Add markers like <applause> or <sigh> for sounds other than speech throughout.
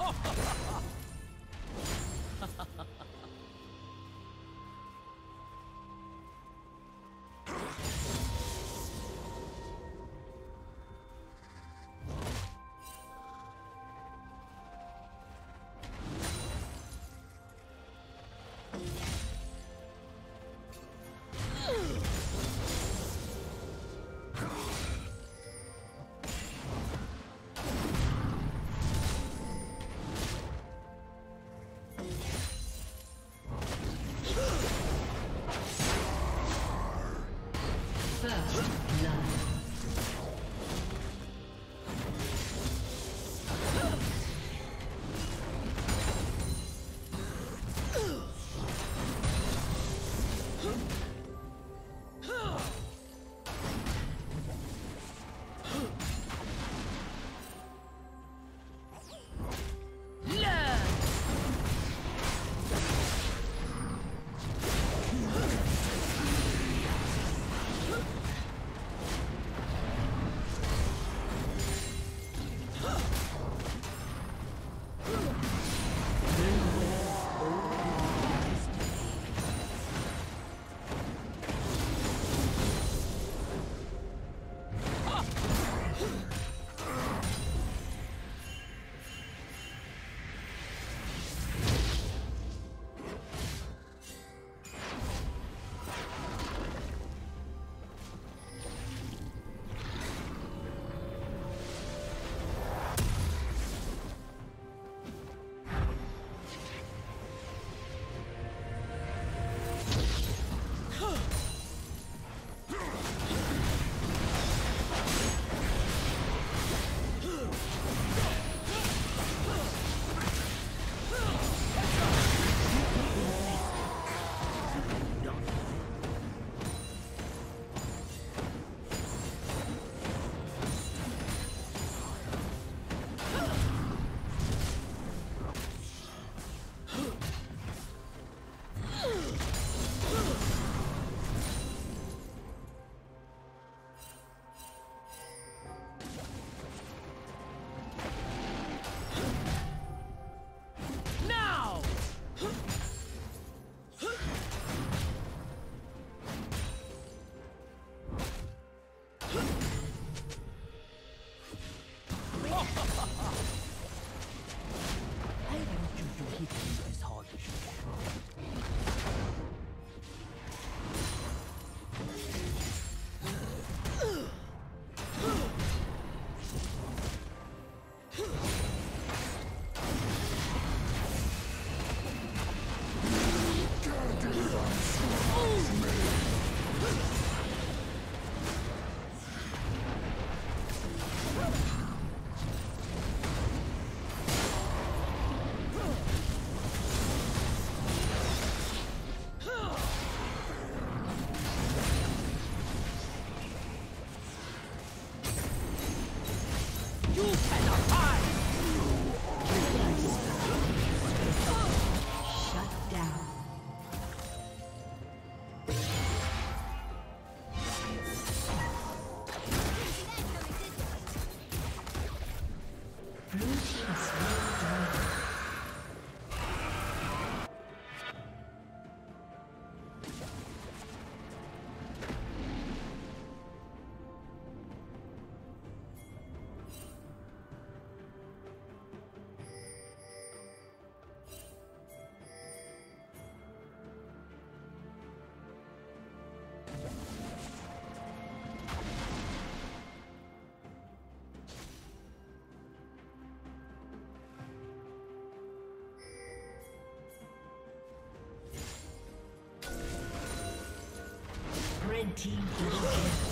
oh! <laughs> <laughs> Team.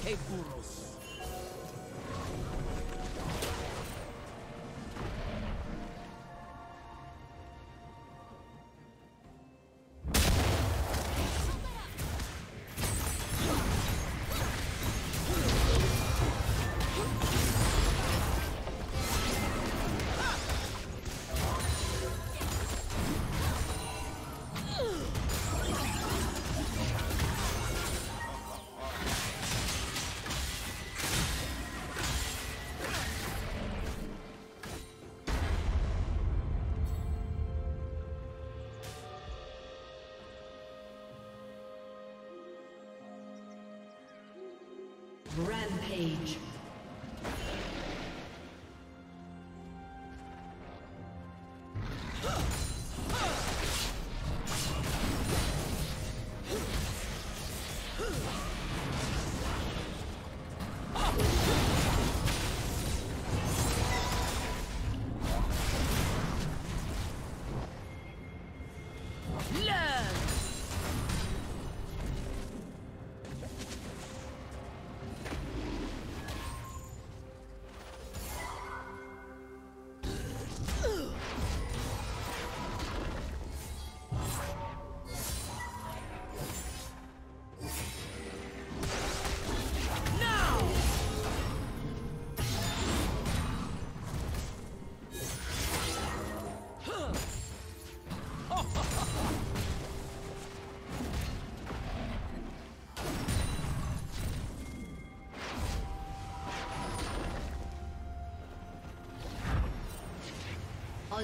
que burros. Rampage.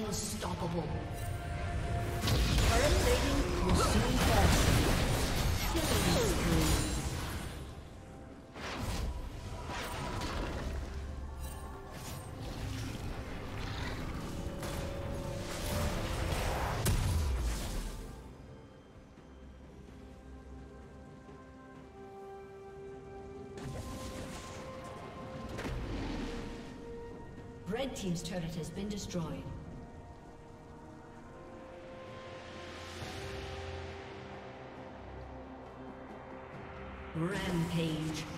Unstoppable. Current will soon. Red Team's turret has been destroyed. Rampage.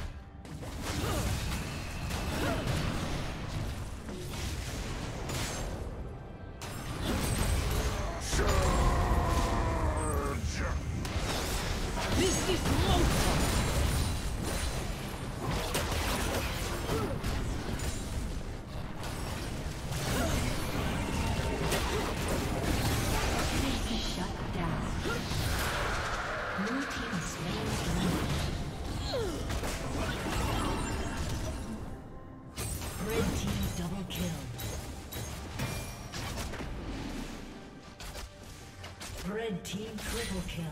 triple kill.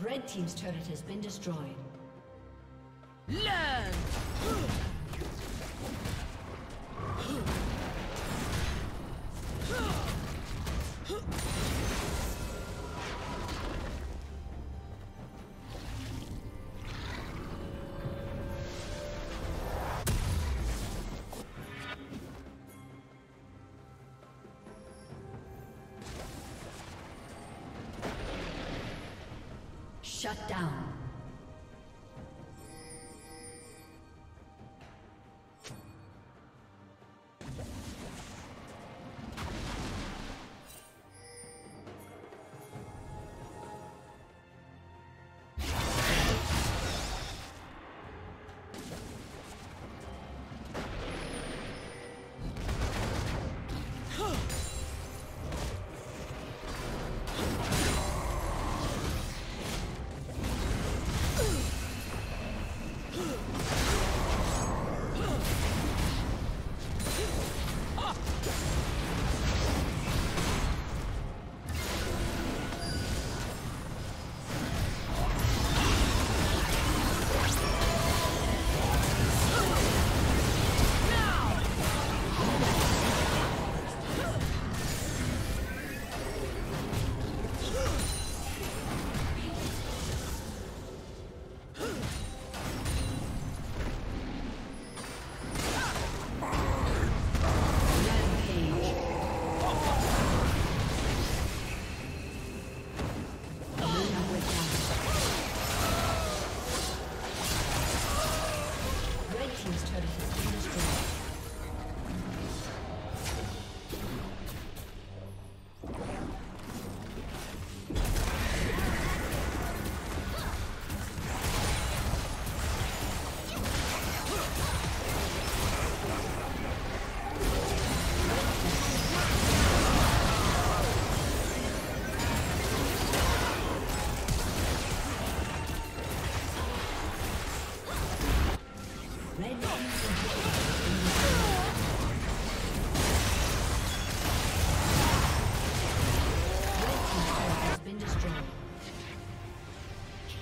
Red Team's turret has been destroyed. Learn! Shut down.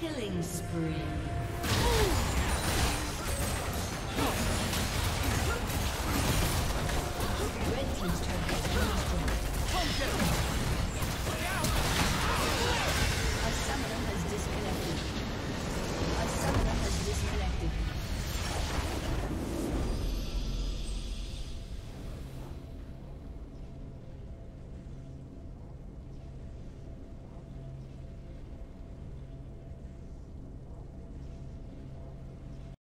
Killing spree.